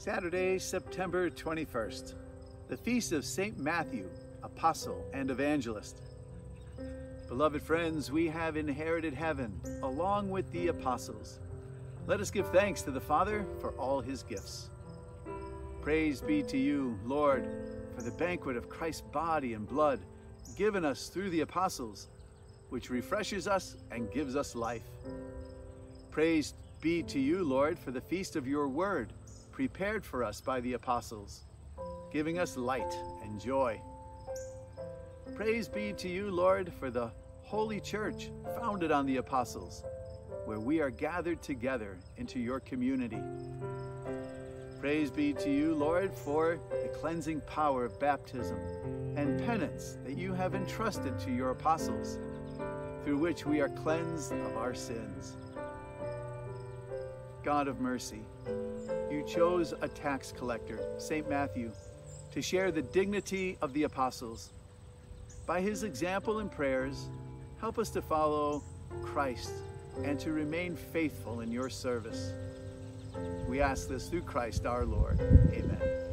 Saturday, September 21st, the feast of St. Matthew, Apostle and Evangelist. Beloved friends, we have inherited heaven along with the apostles. Let us give thanks to the Father for all his gifts. Praise be to you, Lord, for the banquet of Christ's body and blood given us through the apostles, which refreshes us and gives us life. Praise be to you, Lord, for the feast of your word, prepared for us by the apostles, giving us light and joy. Praise be to you, Lord, for the holy church founded on the apostles, where we are gathered together into your community. Praise be to you, Lord, for the cleansing power of baptism and penance that you have entrusted to your apostles, through which we are cleansed of our sins. God of mercy, you chose a tax collector, St. Matthew, to share the dignity of the apostles. By his example and prayers, help us to follow Christ and to remain faithful in your service. We ask this through Christ our Lord. Amen.